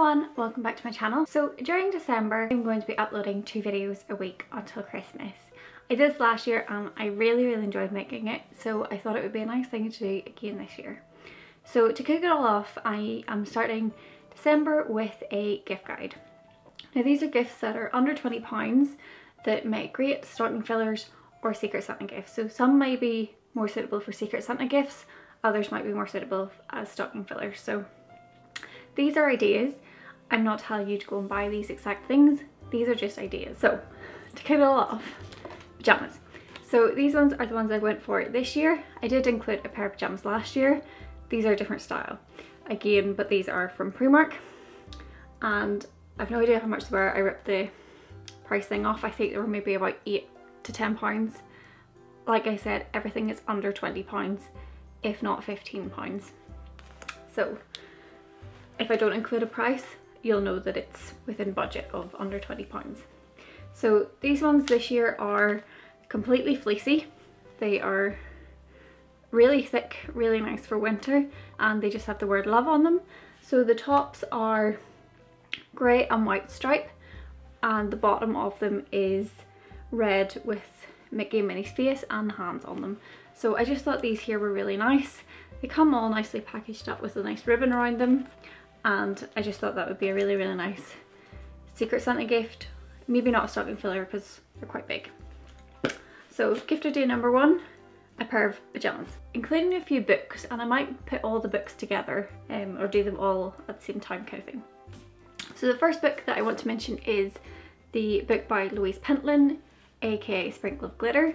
everyone, welcome back to my channel. So during December I'm going to be uploading two videos a week until Christmas. I did this last year and I really really enjoyed making it so I thought it would be a nice thing to do again this year. So to kick it all off I am starting December with a gift guide. Now these are gifts that are under £20 that make great stocking fillers or Secret Santa gifts. So some may be more suitable for Secret Santa gifts, others might be more suitable as stocking fillers. So these are ideas. I'm not telling you to go and buy these exact things. These are just ideas. So to kick it all off, pajamas. So these ones are the ones I went for this year. I did include a pair of pajamas last year. These are a different style. Again, but these are from Primark. And I've no idea how much they were. I ripped the price thing off. I think they were maybe about 8 to 10 pounds. Like I said, everything is under 20 pounds, if not 15 pounds. So if I don't include a price, you'll know that it's within budget of under 20 pounds. So these ones this year are completely fleecy. They are really thick, really nice for winter, and they just have the word love on them. So the tops are grey and white stripe, and the bottom of them is red with Mickey and Minnie's face and hands on them. So I just thought these here were really nice. They come all nicely packaged up with a nice ribbon around them and I just thought that would be a really really nice Secret Santa gift. Maybe not a stocking filler because they're quite big. So gift idea number one, a pair of pyjamas, including a few books and I might put all the books together um, or do them all at the same time kind of thing. So the first book that I want to mention is the book by Louise Pentland, aka Sprinkle of Glitter.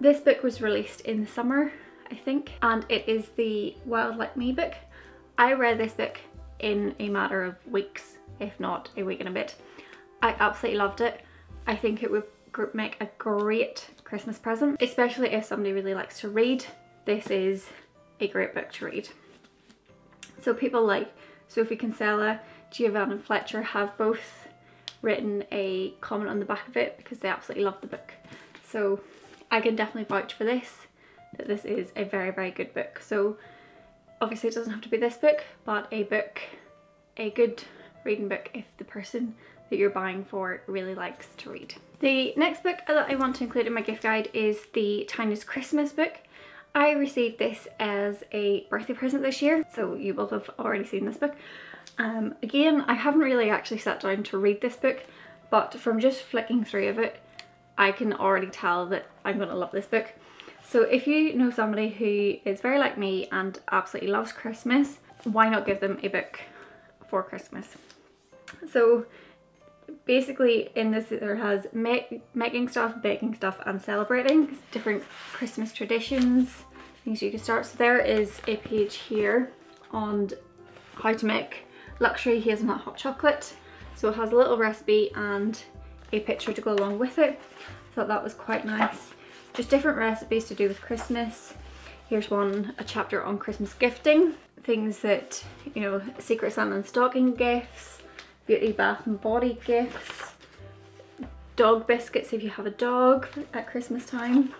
This book was released in the summer, I think, and it is the Wilde Like Me book. I read this book in a matter of weeks, if not a week and a bit. I absolutely loved it. I think it would make a great Christmas present, especially if somebody really likes to read. This is a great book to read. So people like Sophie Kinsella, Giovanna Fletcher have both written a comment on the back of it because they absolutely love the book. So I can definitely vouch for this, that this is a very, very good book. So obviously it doesn't have to be this book, but a book, a good reading book if the person that you're buying for really likes to read. The next book that I want to include in my gift guide is the Tanya's Christmas book. I received this as a birthday present this year, so you will have already seen this book. Um, again, I haven't really actually sat down to read this book, but from just flicking through of it, I can already tell that I'm going to love this book. So if you know somebody who is very like me and absolutely loves Christmas, why not give them a book for Christmas? So basically in this there has make, making stuff, baking stuff and celebrating different Christmas traditions, things you can start. So there is a page here on how to make luxury hazelnut hot chocolate. So it has a little recipe and a picture to go along with it. I thought that was quite nice just different recipes to do with Christmas. Here's one, a chapter on Christmas gifting. Things that, you know, Secret Santa and stocking gifts, beauty bath and body gifts, dog biscuits if you have a dog at Christmas time.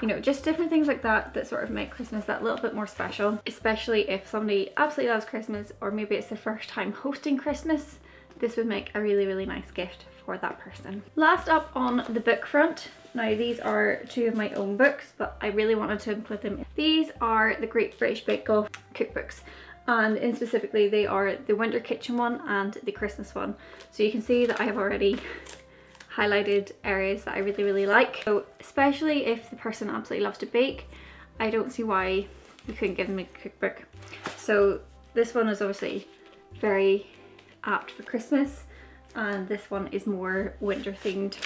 You know, just different things like that that sort of make Christmas that little bit more special, especially if somebody absolutely loves Christmas or maybe it's the first time hosting Christmas. This would make a really, really nice gift for that person. Last up on the book front, now these are two of my own books, but I really wanted to include them. These are the Great British Bake Off cookbooks and in specifically they are the winter kitchen one and the Christmas one. So you can see that I have already highlighted areas that I really really like. So especially if the person absolutely loves to bake, I don't see why you couldn't give them a cookbook. So this one is obviously very apt for Christmas and this one is more winter themed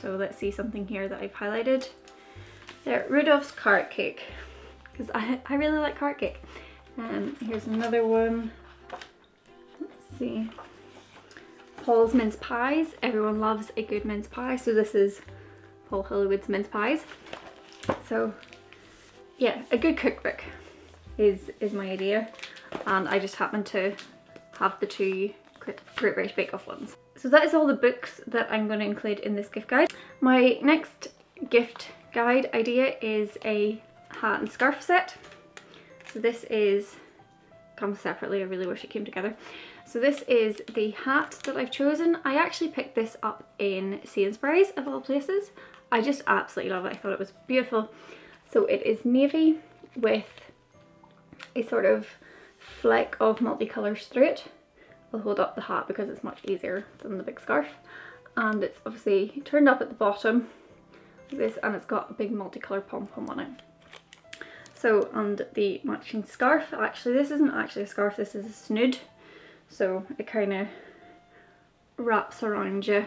so let's see something here that I've highlighted. There, Rudolph's carrot cake, because I, I really like carrot cake. And um, here's another one. Let's see. Paul's Mince Pies. Everyone loves a good mince pie, so this is Paul Hollywood's mince pies. So yeah, a good cookbook is, is my idea. And I just happen to have the two Great British Bake Off ones. So that is all the books that I'm going to include in this gift guide. My next gift guide idea is a hat and scarf set. So this is comes separately, I really wish it came together. So this is the hat that I've chosen. I actually picked this up in Sainsbury's of all places. I just absolutely love it. I thought it was beautiful. So it is navy with a sort of fleck of multicolours through it. I'll hold up the hat because it's much easier than the big scarf. And it's obviously turned up at the bottom like this and it's got a big multicolour pom-pom on it. So, and the matching scarf, actually this isn't actually a scarf, this is a snood. So it kind of wraps around you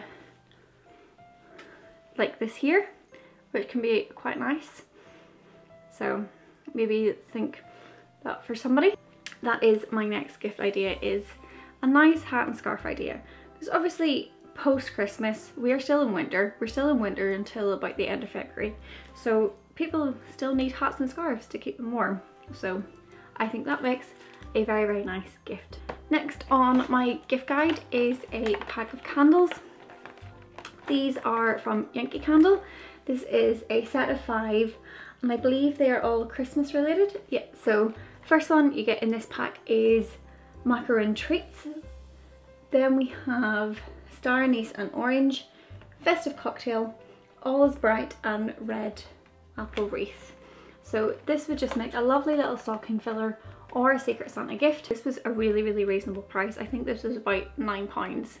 like this here, which can be quite nice. So maybe think that for somebody. That is my next gift idea is a nice hat and scarf idea. Because obviously post Christmas, we are still in winter. We're still in winter until about the end of February. So people still need hats and scarves to keep them warm. So I think that makes a very, very nice gift. Next on my gift guide is a pack of candles. These are from Yankee Candle. This is a set of five and I believe they are all Christmas related. Yeah, so first one you get in this pack is macaroon treats. Then we have star anise and orange, festive cocktail, all is bright and red apple wreath. So this would just make a lovely little stocking filler or a Secret Santa gift. This was a really, really reasonable price. I think this was about £9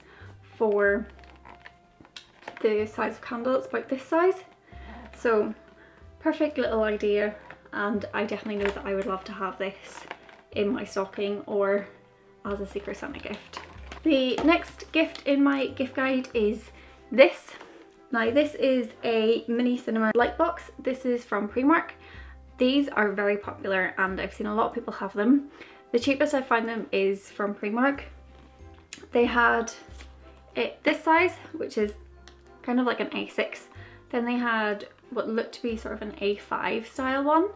for the size of candle. It's about this size. So perfect little idea and I definitely know that I would love to have this in my stocking or as a Secret Santa gift. The next gift in my gift guide is this. Now this is a mini cinema light box. This is from Primark these are very popular and I've seen a lot of people have them. The cheapest I find them is from Primark. They had it this size, which is kind of like an A6. Then they had what looked to be sort of an A5 style one,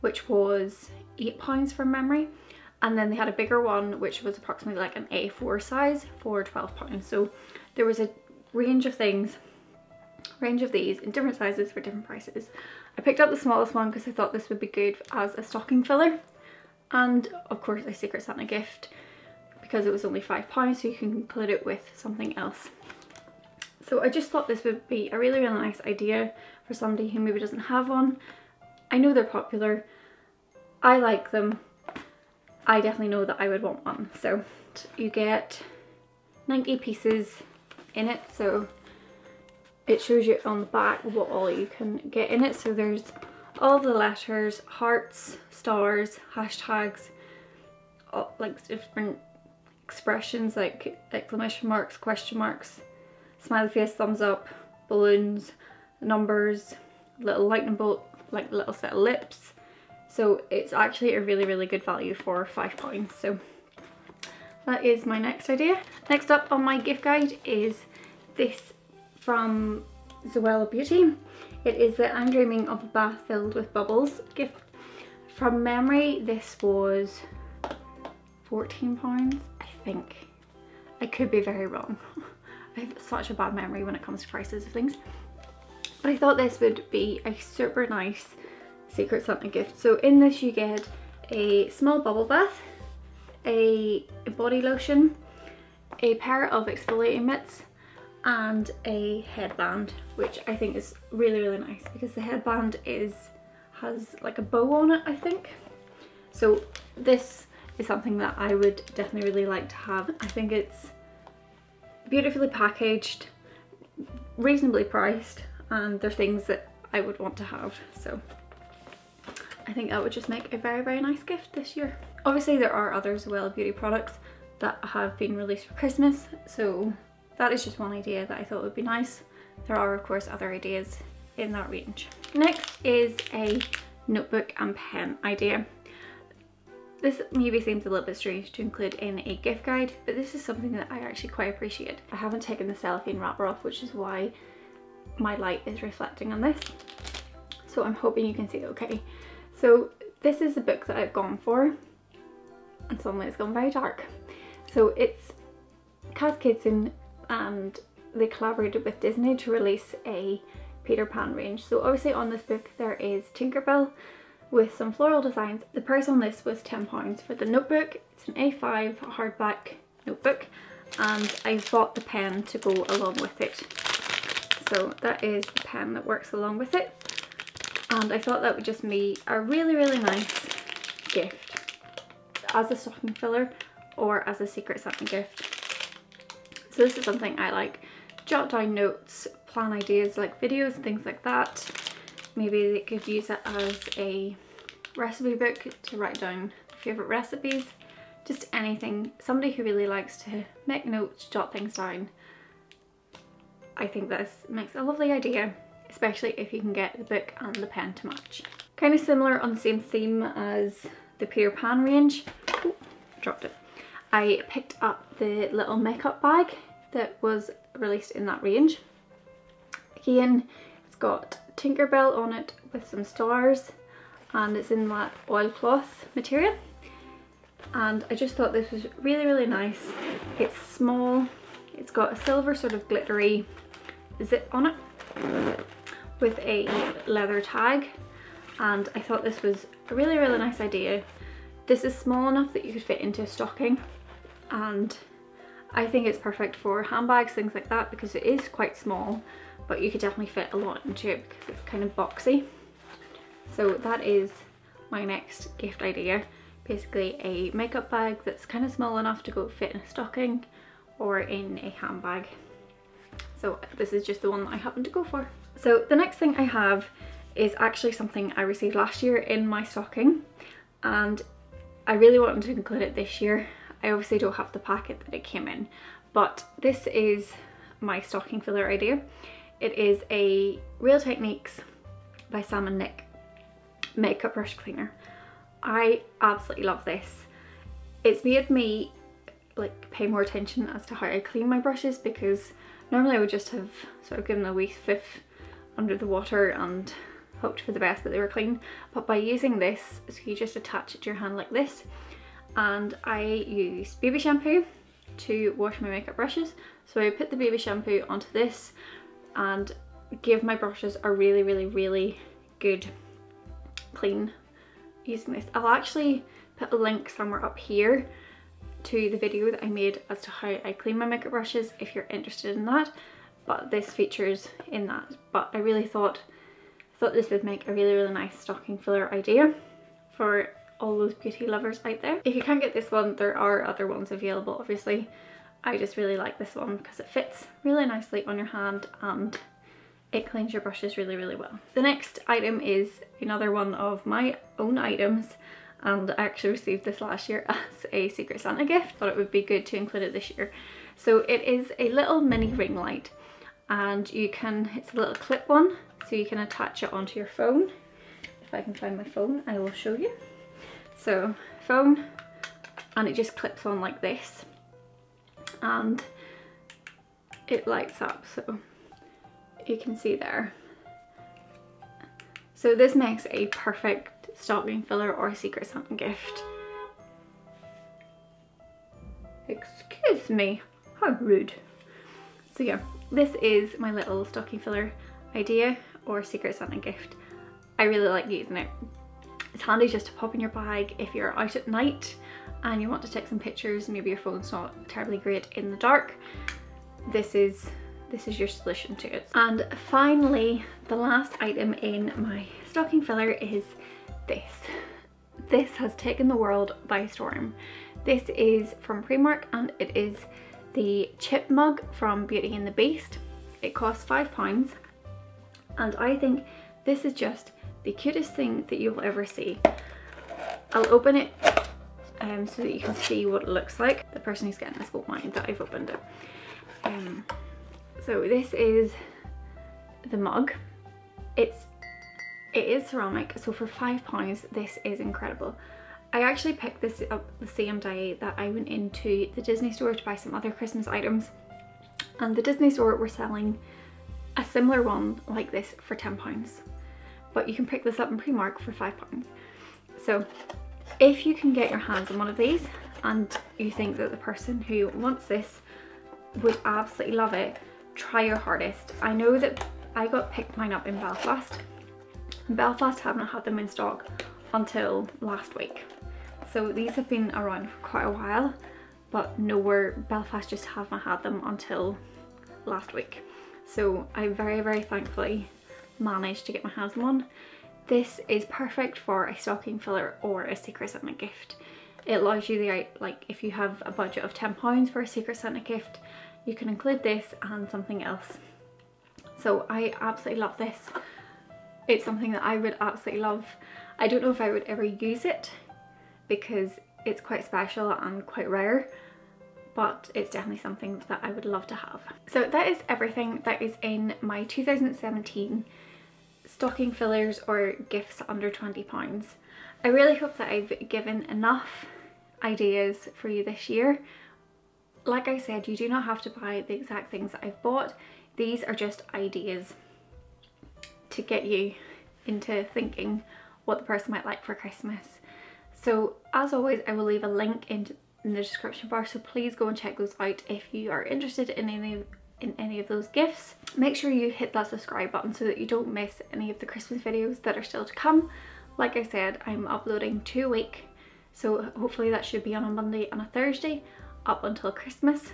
which was £8 from memory. And then they had a bigger one, which was approximately like an A4 size for £12. So there was a range of things, range of these in different sizes for different prices. I picked up the smallest one because I thought this would be good as a stocking filler and of course a Secret Santa gift because it was only £5 so you can include it with something else. So I just thought this would be a really really nice idea for somebody who maybe doesn't have one. I know they're popular, I like them, I definitely know that I would want one. So you get 90 pieces in it so it shows you on the back what all you can get in it. So there's all the letters, hearts, stars, hashtags, like different expressions like exclamation marks, question marks, smiley face, thumbs up, balloons, numbers, little lightning bolt, like little set of lips. So it's actually a really, really good value for five pounds. So that is my next idea. Next up on my gift guide is this from Zoella Beauty. It is the I'm Dreaming of a Bath Filled with Bubbles gift. From memory, this was £14, I think. I could be very wrong. I have such a bad memory when it comes to prices of things. But I thought this would be a super nice Secret Santa gift. So in this you get a small bubble bath, a body lotion, a pair of exfoliating mitts, and a headband which I think is really really nice because the headband is has like a bow on it I think. So this is something that I would definitely really like to have. I think it's beautifully packaged reasonably priced and they're things that I would want to have so I think that would just make a very very nice gift this year obviously there are other Zoella Beauty products that have been released for Christmas so that is just one idea that I thought would be nice. There are of course other ideas in that range. Next is a notebook and pen idea. This maybe seems a little bit strange to include in a gift guide, but this is something that I actually quite appreciate. I haven't taken the cellophane wrapper off, which is why my light is reflecting on this. So I'm hoping you can see it okay. So this is the book that I've gone for, and suddenly it's gone very dark. So it's Cath Kidston and they collaborated with Disney to release a Peter Pan range. So obviously on this book there is Tinkerbell with some floral designs. The price on this was £10 for the notebook. It's an A5 hardback notebook and I bought the pen to go along with it. So that is the pen that works along with it and I thought that would just be a really really nice gift as a stocking filler or as a secret Santa gift. So this is something I like. Jot down notes, plan ideas like videos and things like that. Maybe they could use it as a recipe book to write down favourite recipes. Just anything. Somebody who really likes to make notes, jot things down. I think this makes a lovely idea, especially if you can get the book and the pen to match. Kind of similar on the same theme as the Peter Pan range. Dropped it. I picked up the little makeup bag that was released in that range. Again, it's got Tinkerbell on it with some stars and it's in that oilcloth material. And I just thought this was really, really nice. It's small, it's got a silver sort of glittery zip on it with a leather tag and I thought this was a really really nice idea. This is small enough that you could fit into a stocking and I think it's perfect for handbags, things like that because it is quite small but you could definitely fit a lot into it because it's kind of boxy. So that is my next gift idea. Basically a makeup bag that's kind of small enough to go fit in a stocking or in a handbag. So this is just the one that I happen to go for. So the next thing I have is actually something I received last year in my stocking and I really wanted to include it this year. I obviously don't have the packet that it came in, but this is my stocking filler idea. It is a Real Techniques by Sam and Nick makeup brush cleaner. I absolutely love this. It's made me like pay more attention as to how I clean my brushes because normally I would just have sort of given a wee fiff under the water and hoped for the best that they were clean. But by using this so you just attach it to your hand like this. And I use baby shampoo to wash my makeup brushes. So I put the baby shampoo onto this and give my brushes a really really really good clean using this. I'll actually put a link somewhere up here to the video that I made as to how I clean my makeup brushes if you're interested in that but this features in that but I really thought thought this would make a really really nice stocking filler idea for all those beauty lovers out there. If you can't get this one there are other ones available obviously I just really like this one because it fits really nicely on your hand and it cleans your brushes really really well. The next item is another one of my own items and I actually received this last year as a Secret Santa gift. Thought it would be good to include it this year. So it is a little mini ring light and you can, it's a little clip one so you can attach it onto your phone. If I can find my phone I will show you. So phone and it just clips on like this and it lights up so you can see there. So this makes a perfect stocking filler or secret Santa gift. Excuse me, how rude. So yeah, this is my little stocking filler idea or secret Santa gift. I really like using it. It's handy just to pop in your bag if you're out at night and you want to take some pictures, maybe your phone's not terribly great in the dark. This is this is your solution to it. And finally, the last item in my stocking filler is this. This has taken the world by storm. This is from Primark and it is the chip mug from Beauty and the Beast. It costs five pounds and I think this is just the cutest thing that you'll ever see. I'll open it um, so that you can see what it looks like. The person who's getting this won't mind that I've opened it. Um, so this is the mug. It's it is ceramic, so for five pounds, this is incredible. I actually picked this up the same day that I went into the Disney store to buy some other Christmas items. And the Disney store were selling a similar one like this for £10. But you can pick this up in Primark for £5. So if you can get your hands on one of these and you think that the person who wants this would absolutely love it, try your hardest. I know that I got picked mine up in Belfast. Belfast haven't had them in stock until last week. So these have been around for quite a while but nowhere, Belfast just haven't had them until last week. So I very, very thankfully managed to get my hands on one. This is perfect for a stocking filler or a Secret Santa gift. It allows you the, like if you have a budget of £10 for a Secret Santa gift, you can include this and something else. So I absolutely love this. It's something that I would absolutely love. I don't know if I would ever use it because it's quite special and quite rare but it's definitely something that I would love to have. So that is everything that is in my 2017 stocking fillers or gifts under £20. I really hope that I've given enough ideas for you this year. Like I said, you do not have to buy the exact things that I've bought. These are just ideas to get you into thinking what the person might like for Christmas. So as always, I will leave a link in, in the description bar, so please go and check those out if you are interested in any in any of those gifts. Make sure you hit that subscribe button so that you don't miss any of the Christmas videos that are still to come. Like I said, I'm uploading two a week, so hopefully that should be on a Monday and a Thursday up until Christmas.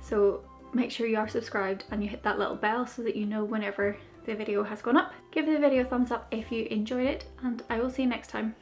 So make sure you are subscribed and you hit that little bell so that you know whenever the video has gone up. Give the video a thumbs up if you enjoyed it and I will see you next time.